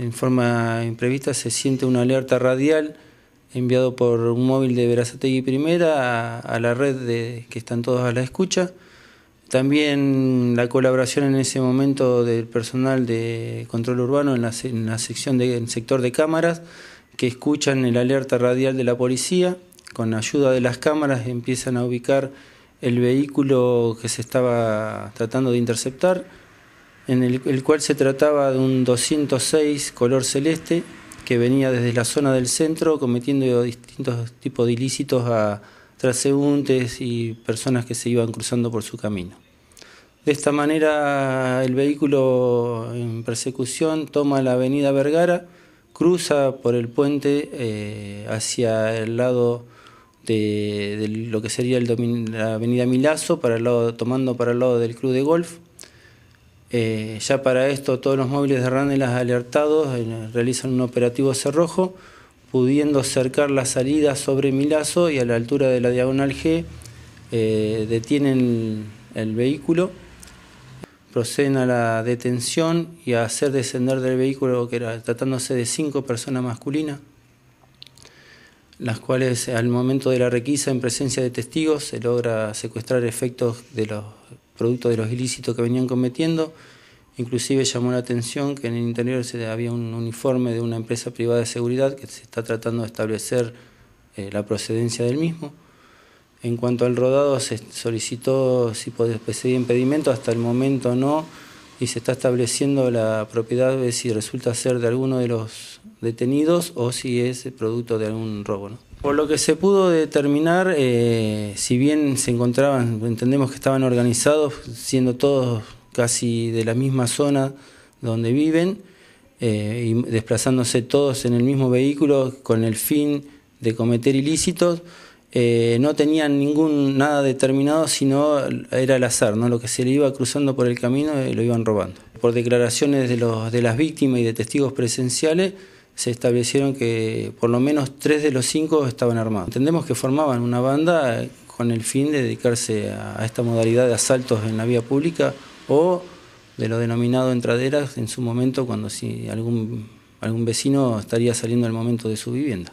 En forma imprevista se siente una alerta radial enviado por un móvil de Verazategui Primera a, la red de, que están todos a la escucha. También la colaboración en ese momento del personal de control urbano en la, sección del sector de cámaras que escuchan el alerta radial de la policía. Con ayuda de las cámaras empiezan a ubicar el vehículo que se estaba tratando de interceptar en el, cual se trataba de un 206 color celeste que venía desde la zona del centro cometiendo distintos tipos de ilícitos a transeúntes y personas que se iban cruzando por su camino. De esta manera el vehículo en persecución toma la avenida Vergara, cruza por el puente eh, hacia el lado de, lo que sería la avenida Milazo, para el lado, tomando para el lado del club de golf, eh, ya para esto todos los móviles de Randelas alertados eh, realizan un operativo cerrojo, pudiendo cercar la salida sobre Milazo y a la altura de la diagonal G eh, detienen el vehículo, proceden a la detención y a hacer descender del vehículo, que era tratándose de cinco personas masculinas, las cuales al momento de la requisa en presencia de testigos se logra secuestrar efectos de los producto de los ilícitos que venían cometiendo. Inclusive llamó la atención que en el interior se había un uniforme de una empresa privada de seguridad que se está tratando de establecer eh, la procedencia del mismo. En cuanto al rodado, se solicitó si pedía impedimento, hasta el momento no, y se está estableciendo la propiedad de si resulta ser de alguno de los detenidos o si es producto de algún robo. Por lo que se pudo determinar, eh, si bien se encontraban, entendemos que estaban organizados, siendo todos casi de la misma zona donde viven, eh, y desplazándose todos en el mismo vehículo con el fin de cometer ilícitos, eh, no tenían ningún nada determinado, sino era al azar, ¿no? lo que se le iba cruzando por el camino lo iban robando. Por declaraciones de, los, de las víctimas y de testigos presenciales, se establecieron que por lo menos tres de los cinco estaban armados. Entendemos que formaban una banda eh, con el fin de dedicarse a esta modalidad de asaltos en la vía pública o de lo denominado entraderas en su momento cuando si algún, algún vecino estaría saliendo al momento de su vivienda.